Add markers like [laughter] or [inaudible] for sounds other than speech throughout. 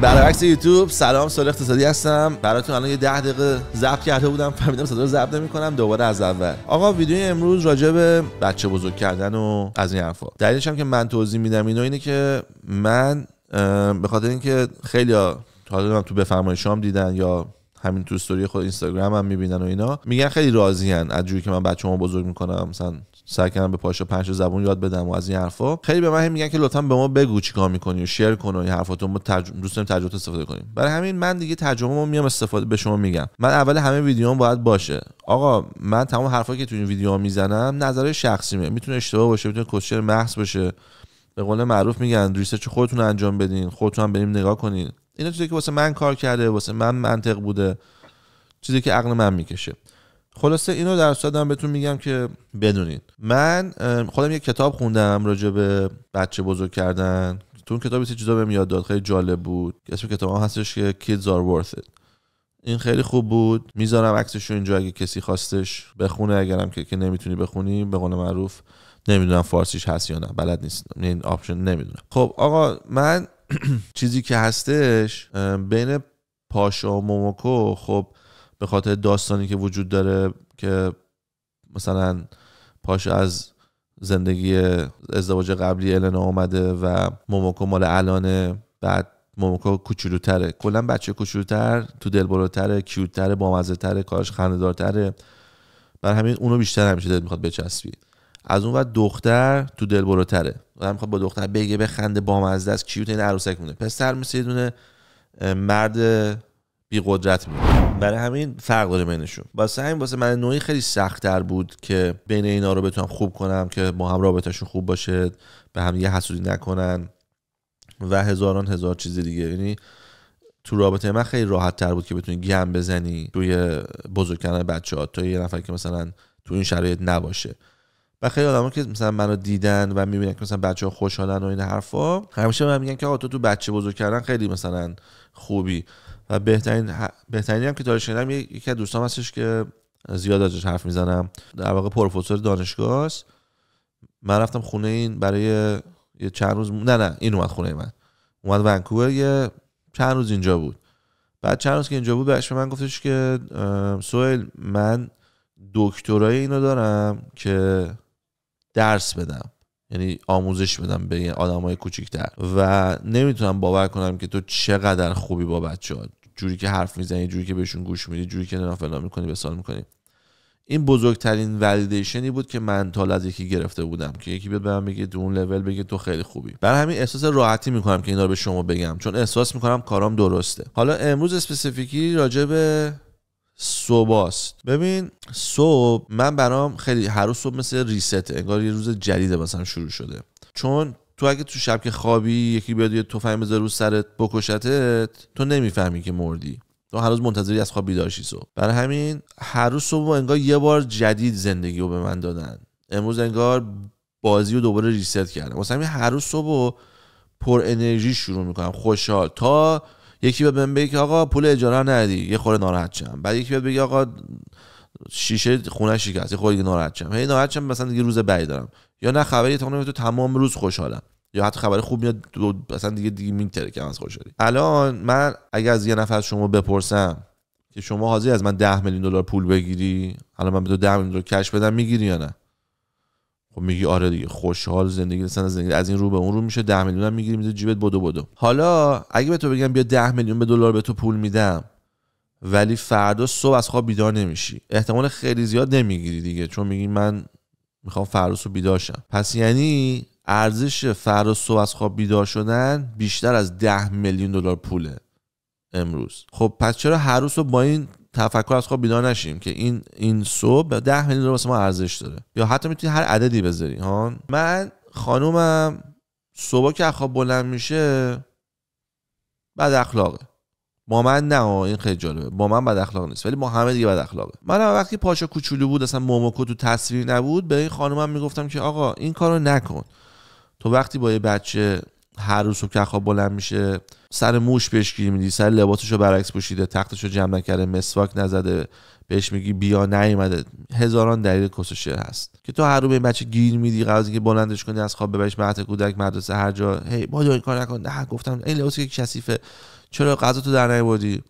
برعکس یوتیوب سلام سال اقتصادی هستم. براتون الان یه ده دقیقه ضبط کرده بودم فهمیدم صدا رو ضبط نمی‌کنم دوباره از اول. آقا ویدیو امروز راجع به بچه بزرگ کردن و از این حرفا. دلیلش هم که من توضیح میدم اینو اینه که من به خاطر اینکه خیلی حالا تو بفرمایید شام دیدن یا همین تو استوری خود اینستاگرام هم می‌بینن و اینا میگن خیلی راضیان از جوری که من بچه‌مو بزرگ می‌کنم. مثلا سعی کردم به پاشا پنج زبون یاد بدم و از این حرفا. خیلی به من میگن که لطفا به ما بگو چیکار می‌کنی و شیر کن و این حرفاتو ما ترج... دوست داریم ترجمه استفاده کنیم. برای همین من دیگه ترجمه ما میام استفاده به شما میگم. من اول همه ویدیوام باید باشه. آقا من تمام حرفایی که تو این ویدیو می‌زنم نظر شخصی میه می‌تونه اشتباه باشه می‌تونه کوشر محض باشه. به قول معروف میگن ریسرچ خودتون انجام بدین خودتون هم بریم نگاه کنین. اینا چیزی که واسه من کار کرده واسه من منطق بوده. چیزی که عقل من می‌کشه. خلاصه اینو در صورت دارم بهتون میگم که بدونین. من خودم یه کتاب خوندم راجع به بچه بزرگ کردن. تو اون کتاب چیزا بهم یاد داد خیلی جالب بود. اسم کتاب هستش که Kids Are Worth It. این خیلی خوب بود. می‌ذارم عکسش رو اینجا اگه کسی خواستش بخونه. اگرم که, که نمی‌تونی بخونی به قول معروف نمی‌دونم فارسیش هست یا نه. بلد نیست. این option نمی‌دونم. خب آقا من [clears throat] چیزی که هستش بین پاشا و موموکو خب به خاطر داستانی که وجود داره که مثلا پاشا از زندگی ازدواج قبلی النا اومده و موموکو مال الانه بعد موموکو کوچولوتره. کلا بچه کوچولوتر تو دلبروتره کیوتتره بامزه کارش خنده‌دارتره. بر همین اونو بیشتر همیشه دل می‌خواد بچسبی. از اون وقت دختر تو دلبروتره و می‌خواد با دختر بگه بخنده بامزه است کیوت این عروسک مونه. پسر مثل دونه مرد بی قدرت میده برای همین فرق داره بینشون. واسه همین واسه من نوعی خیلی سختتر بود که بین اینا رو بتونم خوب کنم که با هم رابطهشون خوب باشه به هم یه حسودی نکنن و هزاران هزار چیز دیگه. یعنی تو رابطه من خیلی راحت تر بود که بتونی گم بزنی توی بزرگ کردن بچه ها تا یه نفر که مثلا تو این شرایط نباشه. و خیلی آدما که مثلا منو دیدن و می‌بینن که مثلا بچه ها خوشحالن و این حرفا همیشه من میگن که آقا تو تو بچه بزرگ کردن خیلی مثلا خوبی. و بهترین بهترین هم که تا شنیدم یکی از دوستان هستش که زیاد ازش حرف می‌زنم. در واقع پروفسور دانشگاه است. من رفتم خونه این برای یه چند روز نه نه این اومد خونه من. اومد ونکوور یه چند روز اینجا بود. بعد چند روز که اینجا بود بهش من گفتش که سویل من دکترای اینو دارم که درس بدم. یعنی آموزش بدم به های کوچیکتر. و نمی‌تونم باور کنم که تو چقدر خوبی با بچه ها. جوری که حرف می‌زنی جوری که بهشون گوش میدی جوری که فلان می‌کنی به سال می‌کنی. این بزرگترین validation ی بود که من تا از یکی گرفته بودم که یکی بیاد به بگه تو اون لول بگه تو خیلی خوبی. برای همین احساس راحتی می‌کنم که اینا رو به شما بگم چون احساس می‌کنم کارام درسته. حالا امروز specifically راجع به صبحاست ببین صبح من برام خیلی هر روز صبح مثل reset انگار یه روز جدید مثلا شروع شده. چون تو اگه تو شب که خوابی یکی بیاد یه تفنگ بذاره رو سرت بکشتت تو نمی‌فهمی که مردی. تو هر روز منتظری از خواب بیدار شی صبح. برای همین هر روز صبح انگار یه بار جدید زندگی رو به من دادن. امروز انگار بازی رو دوباره ریست کردم. واسه همین هر روز صبح پر انرژی شروع می‌کنم. خوشحال. تا یکی بیاد بهم بگه آقا پول اجاره ندی یه خورده ناراحت شم. بعد یکی بگه آقا شیشه خونه شکست یه خورده ناراحت شم. هی ناراحت شم مثلا دیگه روز بعد دارم. یا نه خبری تا تو تمام روز خوشحالم. یا حتی خبر خوب میاد مثلا دیگه دیگه میتره که از خوشحالی. الان من اگه از یه نفر شما بپرسم که شما حاضر از من 10 میلیون دلار پول بگیری؟ الان من به تو 10 میلیون دلار کش بدم می‌گیری یا نه؟ خب میگی آره دیگه خوشحال زندگی مثلا زندگی از این رو به اون رو میشه 10 میلیون می‌گیری میده جیبت بدو بدو. حالا اگه به تو بگم بیا 10 میلیون به دلار به تو پول میدم ولی فردا صبح از خواب بیدار نمیشی. احتمال خیلی زیاد نمی‌گیری دیگه چون میگی من می‌خوام فردا صبح بیدار شم. پس یعنی ارزش فردا صبح از خواب بیدار شدن بیشتر از 10 میلیون دلار پوله امروز. خب پس چرا هر روز با این تفکر از خواب بیدار نشیم که این این صبح 10 میلیون واسه ما ارزش داره. یا حتی می‌تونی هر عددی بذاری ها؟ من خانومم صبح که خواب بلند میشه بد اخلاقه. با من نه این خیلی جالبه. با من بد اخلاق نیست ولی با همه دیگه بد اخلاقه. من وقتی پاشا کوچولو بود اصلا موموکو تو تصویر نبود به این خانومم می‌گفتم که آقا این کارو نکن. تو وقتی با یه بچه هر روز صبح که خواب بلند میشه سر موش بهش گیر میدی سر لباسش رو برعکس پوشیده تختش رو جمع نکرده مسواک نزده بهش میگی بیا نیومده. هزاران دلیل کس هست که تو هر رو به بچه گیر میدی قرار که بلندش کنی از خواب ببرش مهد کودک مدرسه هر جا. هی با این کار نکن. نه گفتم این لباسی که کثیفه. چرا غذا تو در نیاوردی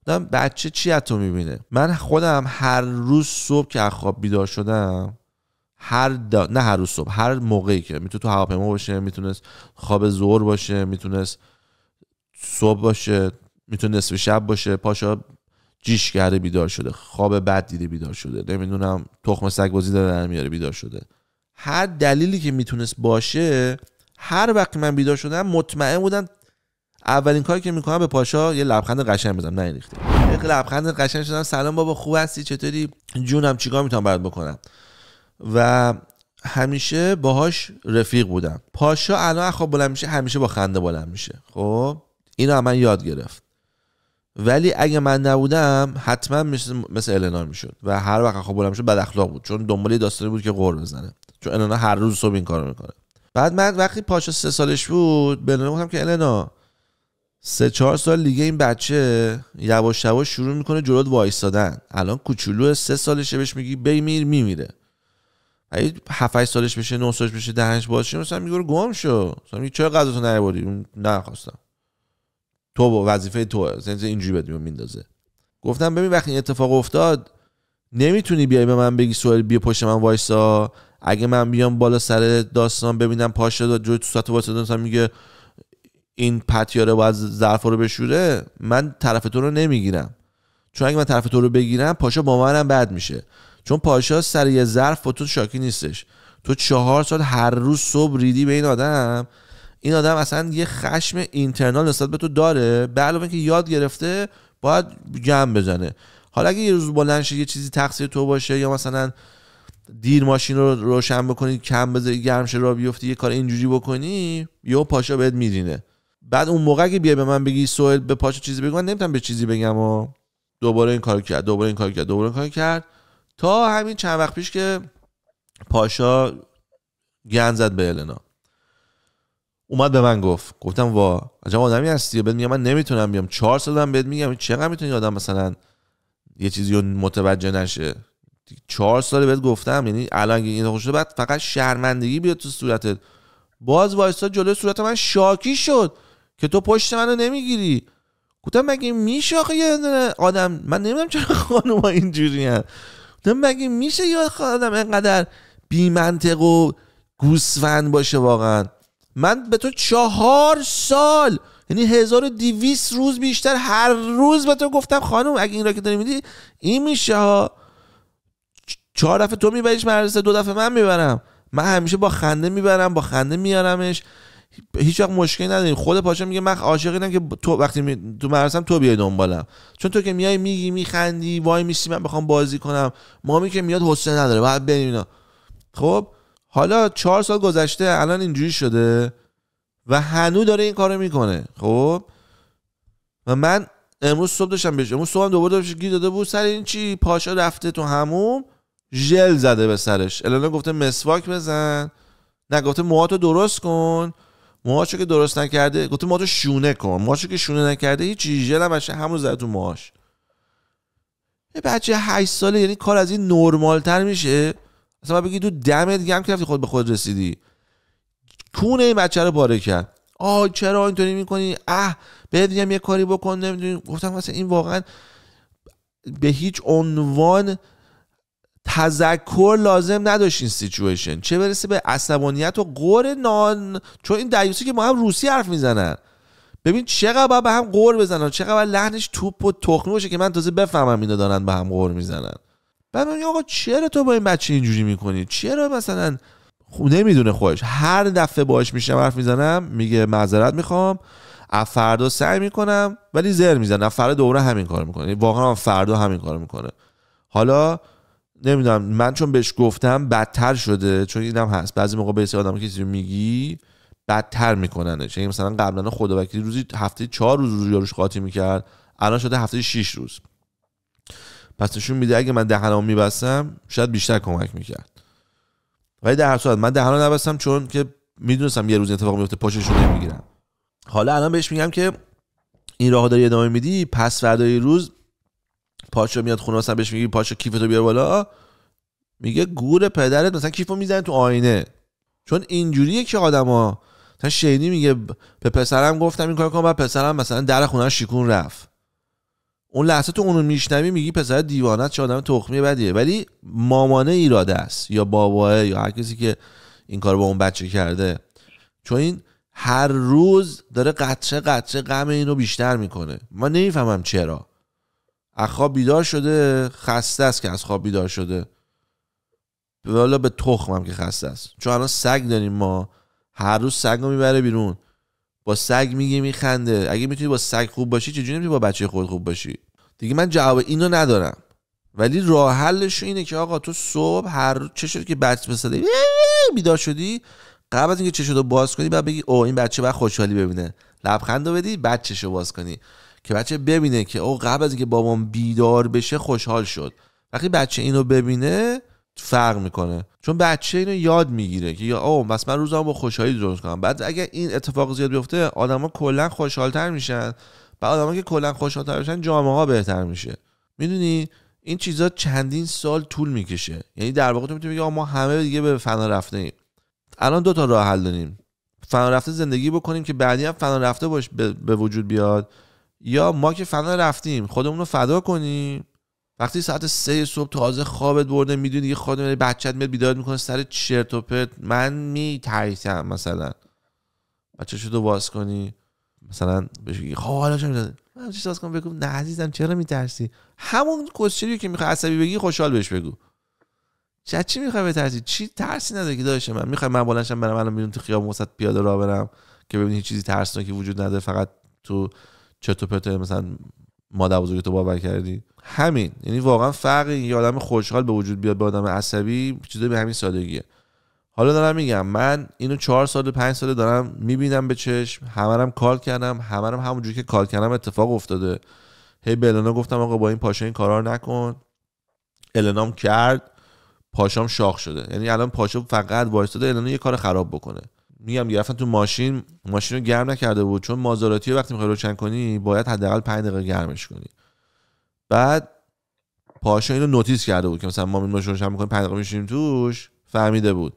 گفتم بچه چی از تو می‌بینه؟ من خودم هر روز صبح که خواب بیدار شدم. هر دا... نه هر روز صبح هر موقعی که می‌تونه تو هواپیما باشه می‌تونست خواب زور باشه می‌تونست صبح باشه می‌تونه نصف شب باشه پاشا جیش کرده بیدار شده خواب بد دیده بیدار شده نمی‌دونم تخم سگ بازی داره در میاره بیدار شده. هر دلیلی که می‌تونست باشه هر وقت من بیدار شدم مطمئن بودم اولین کاری که می‌کنم به پاشا یه لبخند قشنگ بزنم نه یه لبخند قشنگ شدم سلام بابا خوب هستی؟ چطوری؟ جونم چیکار می‌تونم برات بکنم؟ و همیشه باهاش رفیق بودم. پاشا الان خواب بلند میشه همیشه با خنده بلند میشه. خب؟ اینو من یاد گرفت. ولی اگه من نبودم حتما مثل, مثل النا می‌شد. و هر وقت خواب بلند می‌شد بد اخلاق بود. چون دنبال داستانی بود که قور بزنه. چون النا هر روز صبح این کارو می‌کنه. بعد من وقتی پاشا سه سالش بود به گفتم که النا سه چهار سال دیگه این بچه یواش یواش شروع می‌کنه جلوت وایستادن. الان کوچولو سه سالشه بهش میگی بمیر میمیره. اگه 7 سالش بشه 9 سالش بشه دهنش باز شه مثلا میگه گم شو. مثلا میگه چرا غذا تو نیاوردی نخواستم. تو با وظیفه تو اینجوری بهت میندازه. گفتم ببین وقتی این اتفاق افتاد نمی‌تونی بیای به من بگی سوال بیا پشت من وایسا. اگه من بیام بالا سر داستان ببینم پاشه جوی تو ساعت وایسا میگه این پتیاره باید ظرف رو بشوره من طرف تو رو نمی‌گیرم. چون اگه من طرف تو رو بگیرم پاشا با منم بد میشه. چون پاشا سر یه ظرف با تو شاکی نیستش. تو چهار سال هر روز صبح ریدی به این آدم. این آدم اصلا یه خشم اینترنال نسبت به تو داره. به علاوه اینکه یاد گرفته باید گم بزنه. حالا اگه یه روز بلند یه چیزی تقصیر تو باشه یا مثلا دیر ماشین رو روشن بکنی کم بذاری گرم شه را بیفتی یه کار اینجوری بکنی یا پاشا بهت میرینه. بعد اون موقع که بیای به من بگی سوال به پاشا چیزی بگو من نمی‌تونم به چیزی بگم و دوباره این کار کرد دوباره این کار کرد دوباره این کار کرد. تا همین چند وقت پیش که پاشا گن زد به النا. اومد به من گفت گفتم وا عجب آدمی هستی. بهت میگم من نمی‌تونم بیام. چهار سالم بهت میگم. چقدر می‌تونی آدم مثلا یه چیزی رو متوجه نشه؟ چهار سال بهت گفتم. یعنی الان اگه این خوشته بعد فقط شرمندگی بیاد تو صورتت. باز وایستا جلوی صورت من شاکی شد که تو پشت منو نمی‌گیری. گفتم مگه میشه آخه یه آدم من نمی‌دونم چرا خانوما اینجوری هن گفتم مگه میشه یه آدم اینقدر بی منطق و گوسفند باشه واقعا؟ من به تو چهار سال یعنی 1200 روز بیشتر هر روز به تو گفتم خانم اگه این را که داری میدی این میشه ها. چهار دفعه تو میبریش مدرسه دو دفعه من می‌برم. من همیشه با خنده می‌برم با خنده میارمش هیچ وقت مشکلی نداریم. خود پاچه میگه من عاشق اینم که تو وقتی می... تو مدرسم تو بیای دنبالم. چون تو که میای میگی میخندی وای میسی من بخوام بازی کنم. مامی که میاد حوصله نداره بعد بریم اینا. خب حالا چهار سال گذشته الان اینجوری شده و هنو داره این کارو می‌کنه. خب و من امروز صبح داشتم بهش امروز صبح دوباره داشتم گیر داده بود. سر این چی؟ پاشا رفته تو هموم ژل زده به سرش. الان گفته مسواک بزن. نه گفته موهاتو درست کن. موهاشو که درست نکرده گفته موهاتو شونه کن. موهاشو که شونه نکرده هیچ ژل هم همون زده تو موهاش. یه بچه 8 ساله یعنی کار از این نرمال تر میشه. اصلا بگی تو دمت گم که رفتی خود به خود رسیدی. کونه این بچه رو پاره کرد. آه چرا اینطوری می‌کنی؟ اه بهت یه کاری بکن نمی‌دونی. گفتم مثلا این واقعا به هیچ عنوان تذکر لازم نداشت این سیچویشن چه برسه به عصبانیت و قور نان چون این دیوسی که ما هم روسی حرف می‌زنن. ببین چقدر به هم قور بزنن چقدر لحنش توپ و تخمی باشه که من تازه بفهمم اینا دارن به هم قور می‌زنن. بعد میگم آقا چرا تو با این بچه اینجوری می‌کنی؟ چرا مثلا خب نمی‌دونه خودش. هر دفعه باش میشم حرف می‌زنم میگه معذرت می‌خوام. از فردا سعی می‌کنم ولی زر می‌زنه فردا دوره همین کار می‌کنه. واقعا فردا همین کار می‌کنه. حالا نمی‌دونم من چون بهش گفتم بدتر شده چون اینم هست. بعضی موقع به آدم کسی میگی بدتر میکننش. یعنی مثلا قبلا خدا وکیلی روزی هفته چهار روز روز یاروش قاطی می‌کرد الان شده هفته 6 روز. پس نشون میده اگه من دهنمو میبستم شاید بیشتر کمک می‌کرد. ولی در هر صورت من دهنمو نبستم چون که می‌دونستم یه روز اتفاق میفته پاشش رو نمی‌گیرم. حالا الان بهش میگم که این راه داری ادامه میدی پس فردای روز پاشو میاد خونه مثلا بهش میگی پاشو کیفتو بیار بالا میگه گور پدرت مثلا کیفو می‌زنه تو آینه. چون اینجوریه که آدما. مثلا شینی میگه به پسرم گفتم این کار کنم بعد پسرم مثلا در خونه شیکون رفت. اون لحظه تو اونو میشنوی میگی پسر دیوانت چه آدم تخمی بدیه. ولی مامانه ایراده است یا باباه یا هر کسی که این کار با اون بچه کرده. چون این هر روز داره قطره قطره غم اینو بیشتر می‌کنه. من نمی‌فهمم چرا. از خواب بیدار شده خسته است که از خواب بیدار شده. والا به تخمم که خسته است. چون الان سگ داریم ما. هر روز سگ رو می‌بره بیرون. با سگ میگه میخنده. اگه می‌تونی با سگ خوب باشی چجوری نمی‌تونی با بچه خود خوب باشی؟ دیگه من جواب اینو ندارم. ولی راه حلش اینه که آقا تو صبح هر روز چه شد که بچه بسده بیدار شدی؟ قبل از اینکه چشتو باز کنی بعد بگی او این بچه بعد خوشحالی ببینه. لبخند بدی بچه‌شو باز کنی. که بچه ببینه که او قبل از اینکه بابام بیدار بشه خوشحال شد. وقتی بچه اینو ببینه فرق می‌کنه. چون بچه اینو یاد می‌گیره که یا او بس من روزم با خوشحالی درست کنم. بعد اگر این اتفاق زیاد بیفته آدما کلا خوشحالتر میشن. و آدما که کلا خوشحالتر بشن جامعه ها بهتر میشه. می‌دونی؟ این چیزا چندین سال طول می‌کشه. یعنی در واقع تو می‌تونی ما همه دیگه به فنا رفته ایم الان دو تا راه حل داریم. فنا رفته زندگی بکنیم که بعدی هم فنا رفته باش به وجود بیاد. یا ما که فنا رفتیم خودمون رو فدا کنیم. وقتی ساعت سه صبح تازه خوابت برده می‌دونی دیگه خودت بچت میاد بیدار می‌کنه سر چرت و پرت من میترسم مثلا. بچه شده باز کنی. مثلا بهش بگی خب حالا چه من چی کنم بگو نه عزیزم چرا میترسی؟ همون کوشری که می‌خوای عصبی بگی خوشحال بهش بگو. چه چی می‌خوای بترسی؟ چی ترسی نداره که داشته من؟ می‌خوای من بلنشم برم الان بیرون تو خیابون وسط پیاده راه برم که ببینی چیزی ترسناکی وجود نداره فقط تو چطور پرت مثلا مادر بزرگ تو باور کردی؟ همین. یعنی واقعا فرق یه آدم خوشحال به وجود بیاد به آدم عصبی چیزی به همین سادگیه. حالا دارم میگم من اینو چهار سال پنج ساله دارم می‌بینم به چشم همه کال کردم همه هم همونجوری که کال کردم اتفاق افتاده. هی به النا گفتم آقا با این پاشا این کارا رو نکن. النام کرد پاشام شاخ شده. یعنی الان پاشا فقط وایستاده النا یه کار خراب بکنه. میگم گرفتن تو ماشین ماشین رو گرم نکرده بود. چون مازاراتی وقتی می‌خوای روشن کنی باید حداقل 5 دقیقه گرمش کنی. بعد پاشا اینو نوتیس کرده بود که مثلا ما ماشین روشن می‌کنیم 5 دقیقه میشینیم توش فهمیده بود.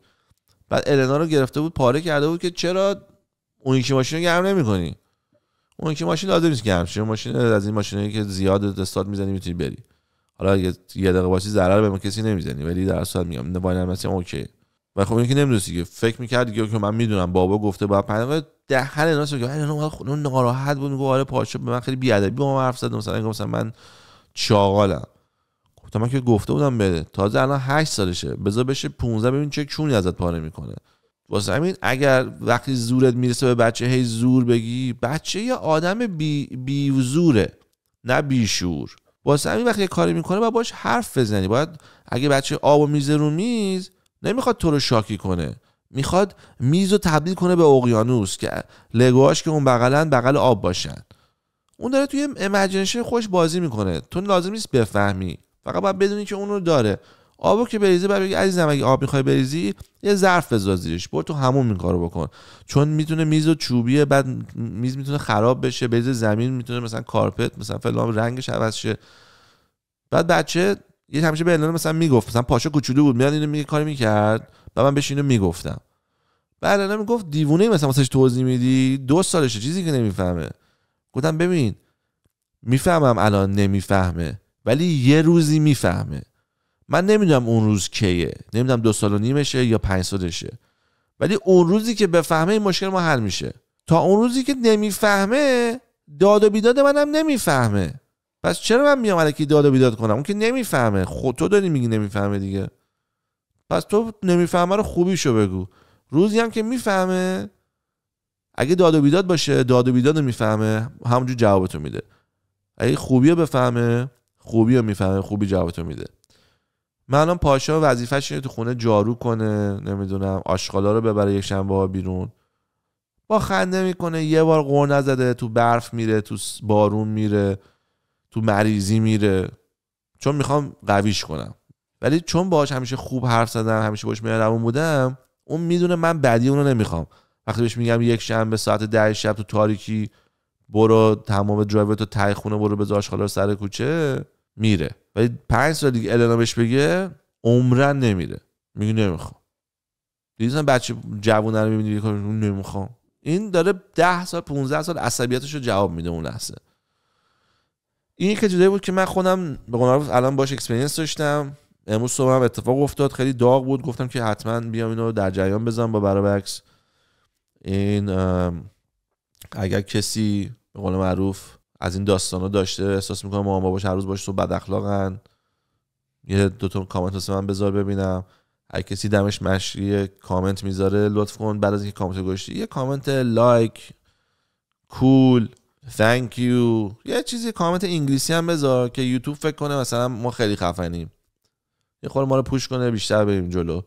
بعد النا رو گرفته بود پاره کرده بود که چرا اون یکی ماشین رو گرم نمی‌کنی؟ اون یکی ماشین لازم نیست گرم شه. ماشین از این ماشینایی که زیاد استارت می‌زنی می‌تونی بری. حالا یه دقیقه باشی ضرر به کسی نمی‌زنی. ولی در اصل میگم وای اوکی. و خب اینکه نمی‌دونستی که فکر می‌کرد که من می‌دونم بابا گفته با پنج دهن اینا که اینا خود ناراحت بود میگه آره پاشو به من خیلی بیادبی با من حرف زد مثلا مثلا من چاقالم. گفتم من که گفته بودم بده تازه الان 8 سالشه. بذار بشه 15 ببین چه چونی ازت پاره می‌کنه. واسه همین اگر وقتی زورت می‌رسه به بچه هی زور بگی بچه یه آدم بی, بی زوره نه بیشور واسه همین وقتی کاری می‌کنه باید باش حرف بزنی. باید اگه بچه آب میزه رو میز نمی‌خواد تو رو شاکی کنه. می‌خواد میز رو تبدیل کنه به اقیانوس که لگوهاش که اون بغلن بغل آب باشن. اون داره توی ایمیجینیشن خوش بازی می‌کنه. تو لازم نیست بفهمی. فقط باید بدونی که اون رو داره. آبو که بریزی بعد بگی عزیزم اگه آب می‌خوای بریزی یه ظرف بذار زیرش. برو تو همون این کارو بکن. چون می‌تونه میز و چوبیه بعد میز می‌تونه خراب بشه بریز زمین می‌تونه مثلا carpet مثلا فلان رنگش عوض شه. بعد بچه یه همیشه به الان مثلا می‌گفت مثلا پاشا کوچولو بود میاد اینو میگه کاری می‌کرد. و من بهش اینو می‌گفتم. بعد الان می‌گفت دیوونه مثلا واسش توضیح میدی؟ دو سالشه چیزی که نمی‌فهمه. گفتم ببین می‌فهمم الان نمی‌فهمه ولی یه روزی می‌فهمه. من نمی‌دونم اون روز کیه. نمی‌دونم دو سال و نیمشه یا پنج سالشه. ولی اون روزی که بفهمه این مشکل ما حل میشه. تا اون روزی که نمی‌فهمه داد و بیداد منم نمی‌فهمه. پس چرا من میام الکی داد و بیداد کنم؟ اون که نمی‌فهمه. خود تو داری میگی نمی‌فهمه دیگه. پس تو نمی‌فهمه رو خوبیشو بگو. روزی هم که می‌فهمه اگه داد و بیداد باشه داد و بیداد می‌فهمه همونجور جوابتو میده. اگه خوبی رو بفهمه خوبی رو می‌فهمه خوبی جوابتو میده. من الان پاشا وظیفش اینه تو خونه جارو کنه نمی‌دونم آشغالا رو ببره یک شنبه بیرون. با خنده می‌کنه یه بار قور نزده تو برف میره تو بارون میره. تو مریضی میره. چون می‌خوام قویش کنم. ولی چون باهاش همیشه خوب حرف زدم همیشه باش مهربون بودم اون می‌دونه من بدی اونو نمی‌خوام. وقتی بهش میگم یک شنبه ساعت ده شب تو تاریکی برو تمام driveway رو تا ته خونه برو بذار آشغالا سر کوچه میره. ولی پنج سال دیگه النا بهش بگه عمرن نمیره. میگه نمی‌خوام. دیدن بچه جوون رو می‌بینی نمی‌خوام. این داره ده سال 15 سال عصبیتش رو جواب میده اون لحظه. این که جدایی بود که من خودم به قول الان باش experience داشتم. امروز صبح هم اتفاق افتاد خیلی داغ بود. گفتم که حتما بیام اینو در جریان بزنم با بر و بکس این اگر کسی به قول معروف از این داستان رو داشته احساس می‌کنم مامان باباش هر روز باش تو بد اخلاقن. یه دو تا کامنت واسه من بذار ببینم. اگه کسی دمش مشی کامنت می‌ذاره لطف کن. بعد از اینکه کامنت گوشتی یه comment like cool. Thank you. یه چیزی کامنت انگلیسی هم بذار که یوتیوب فکر کنه مثلا ما خیلی خفنیم. یه خورده ما رو push کنه بیشتر بریم جلو.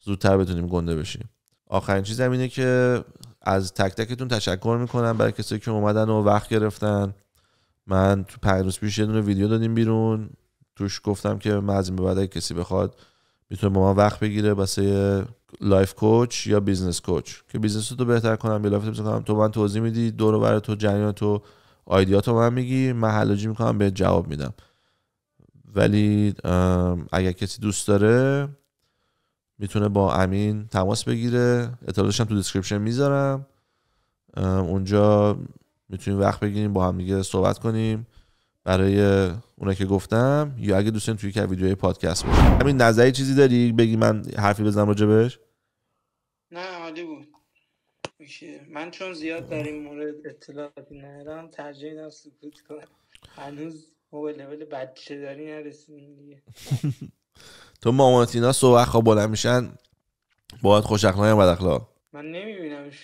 زودتر بتونیم گنده بشیم. آخرین چیز اینه که از تک تکتون تشکر می‌کنم برای کسی که اومدن و وقت گرفتن. من تو پنج روز پیش یه دونه ویدیو دادیم بیرون. توش گفتم که من از این به بعد کسی بخواد می‌تونه با وقت بگیره واسه life coach یا business coach؟ که business رو بهتر کنم یا life کنم تو من توضیح میدی دور بر تو جریان تو آیدیاتو من میگی من حلاجی می‌کنم به جواب میدم. ولی اگر کسی دوست داره می‌تونه با امین تماس بگیره. اطلاعاتش تو description می‌ذارم. اونجا می‌تونیم وقت بگیریم با هم دیگه صحبت کنیم. برای اونا که گفتم یا اگه دوستان توی که ویدیوهای پادکست باشه همین نظری چیزی داری؟ بگی من حرفی بزنم راجبش نه عالی بود. من چون زیاد در این مورد اطلاعاتی ندارم ترجیح میدم سکوت کنم. هنوز ما لول بچه داری نرسیدیم دیگه. [laughs] تو مامانتینا صبح خواب بلند میشن باید خوش اخلاق یا بد اخلاق. من نمی‌بینم [laughs]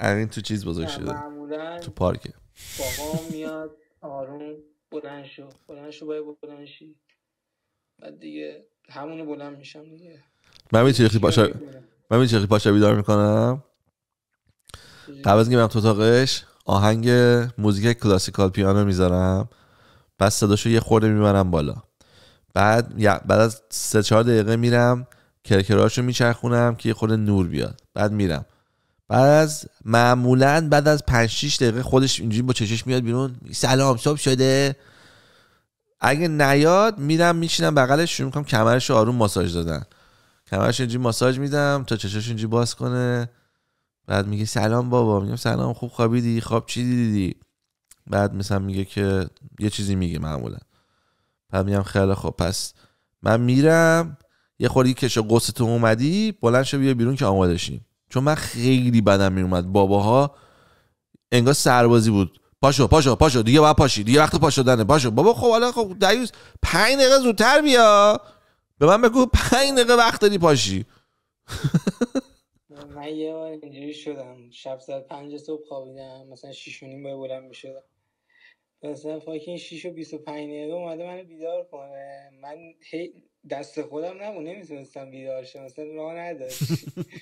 امین تو چیز بزرگ شده. تو پارکه بابا میاد آروم بلند شو. بلند شو باید بلند شی. بعد دیگه همونو بلند میشم دیگه. من می‌تونی پاشا من می‌تونی پاشا بیدار می‌کنم؟ قبل از اینکه من تو اتاقش آهنگ موزیک کلاسیکال پیانو می‌ذارم. بعد صداشو یه خورده می‌برم بالا. بعد بعد از سه چهار دقیقه میرم کرکراشو میچرخونم که خورده نور بیاد. بعد میرم. بعد از معمولا بعد از 5 6 دقیقه خودش اینجوری با چشش میاد بیرون. سلام صبح شده. اگه نیاد میرم میشینم بغلش شروع می‌کنم کمرش آروم ماساژ دادن. کمرش اینجوری ماساژ میدم تا چشاش اینجوری باز کنه. بعد میگه سلام بابا. میگم سلام خوب خوابیدی؟ خواب چی دیدی؟ بعد مثلا میگه که یه چیزی میگه معمولا. بعد میگم خیلی خوب پس من میرم. یه خوری کش قصه اومدی بلند شو بیا بیرون که آماده شیم. چون من خیلی بدم میومد. باباها انگار سربازی بود. پاشو پاشو پاشو. دیگه باید پاشی. دیگه وقت پاشو دنه پاشو. بابا خب حالا خب دیوز پنج دقیقه زودتر بیا. به من بگو پنج دقیقه وقت داری پاشی. [laughs] من یه بار اینجوری شدم. شب ساعت پنج صبح خوابیدم. مثلا شیش و نیم باید بلند می‌شدم مثلا فاکین شیش و بیس و پنج دقیقه اومده منو بیدار کنه. من هی دست خودم نمون نمی‌تونستم بیدار شم مثلا راه نداشت. [laughs]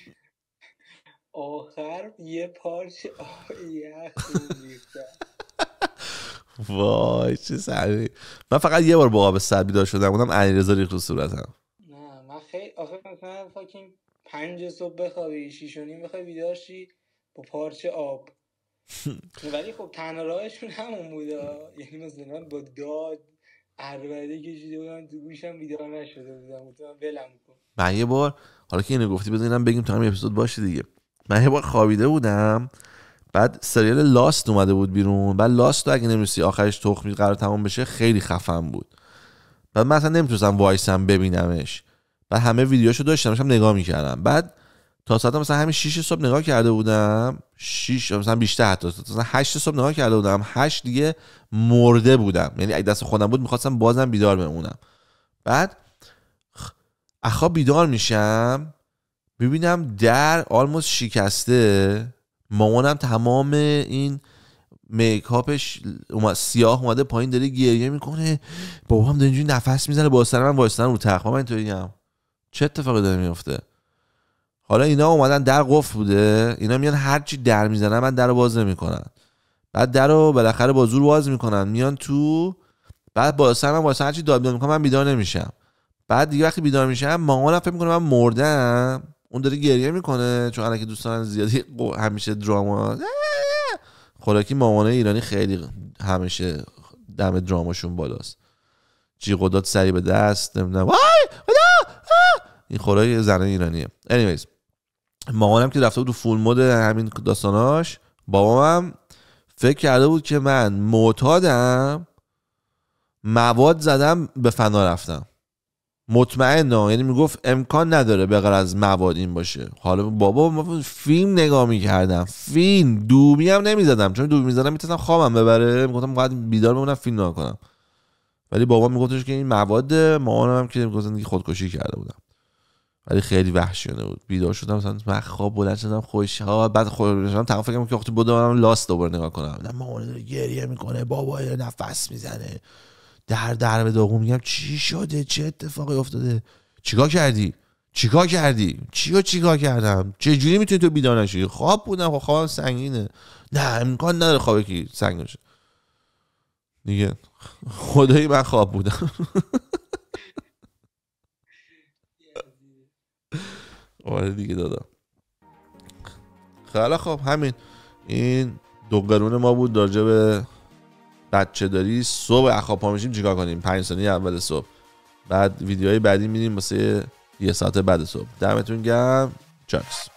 آخر یه پارچه آه یخ وای چه سری من فقط یه بار با آب سر بیدار شدم بودم علیرضا ریخت تو صورتم. نه من خیلی آخه مثلا فاکین پنج صبح بخوابی شیش و نیم بخوای بیدار شی با پارچه آب. [laughs] ولی خب تنها راهشون همون بودا یعنی مثلا با داد عربده کشیده بودم تو گوشم بیدار نشده بودم. گفتم بلم کن. من یه بار حالا که اینو گفتی بزنم بگیم تو همین اپیزود باشه دیگه. من یه بار خوابیده بودم بعد سریال لاست اومده بود بیرون. بعد لاست رو اگه نمیسی آخرش تخمی قرار تمام بشه خیلی خفن بود. بعد من اصلا نمی‌تونستم وایسم ببینمش. بعد همه ویدیوشو داشتم داشتم نگاه می‌کردم. بعد تا ساعت مثلا همین 6 صبح نگاه کرده بودم 6 مثلا بیشتر حتی مثلا 8 صبح نگاه کرده بودم 8 دیگه مرده بودم. یعنی اگه دست خودم بود می‌خواستم بازم بیدار بمونم. بعد اخا بیدار میشم ببینم در آلموس شکسته مامانم تمام این میکاپش سیاه اومده پایین داره گریه می‌کنه. بابا هم داره اینجوری نفس می‌زنه با سر من وایستن رو تخت. من اینطوری هم چه اتفاقی داره میفته حالا اینا اومدن در قفل بوده اینا میان هر چی در می‌زنن من در باز نمی‌کنن. بعد در رو بالاخره با زور باز می‌کنن میان تو بعد با سر من واسه هر چی داد می‌کنم من بیدار نمیشم. بعد دیگه وقتی بیدار میشم مامانم فکر می‌کنه من مردم. اون داره گریه می‌کنه چون الان که دوستان زیادی همیشه دراما. خوراکی مامانه ایرانی خیلی همیشه دم دراماشون بالاست. جیغ داد سری به دست نمی‌دونم. این خوراک زن ایرانیه. anyways. مامانم که رفته بود تو فول مود همین داستاناش بابامم فکر کرده بود که من معتادم مواد زدم به فنا رفتم. مطمئن یعنی می‌گفت امکان نداره به از مواد این باشه. حالا بابا ما فیلم نگاه می‌کردم فیلم دومی هم نمی‌زدم. چون دومی می‌زدم می‌تونم خوابم ببره می‌گفتم باید بیدار بمونم فیلم نگاه کنم. ولی بابا میگفتش که این مواد مامانم هم که می‌گفتن خودکشی کرده بودم. ولی خیلی وحشیانه بود. بیدار شدم مثلا من خواب بلند شدم خوش ها بعد خود شدم تمام فکرم که وقتی بودم لاست دوباره نگاه کنم. نه مامان داره گریه می‌کنه بابا نفس می‌زنه. در در به داغون میگم چی شده؟ چه اتفاقی افتاده؟ چیکار کردی؟ چیکار کردی؟ چی چیکار کردم؟ چه جوری می‌تونی تو بیدار نشی؟ خواب بودم خب خواب سنگینه. نه امکان نداره خوابه کی سنگ باشه. دیگه خدایی من خواب بودم. [laughs] آره دیگه دادم. خیلی خب همین. این دو ما بود راجع به بچه داری صبح اخواب پا میشیم چیکار کنیم؟ پنج ثانیه اول صبح. بعد ویدیوهای بعدی میدیم واسه یه ساعت بعد صبح. دمتون گرم. چاکس.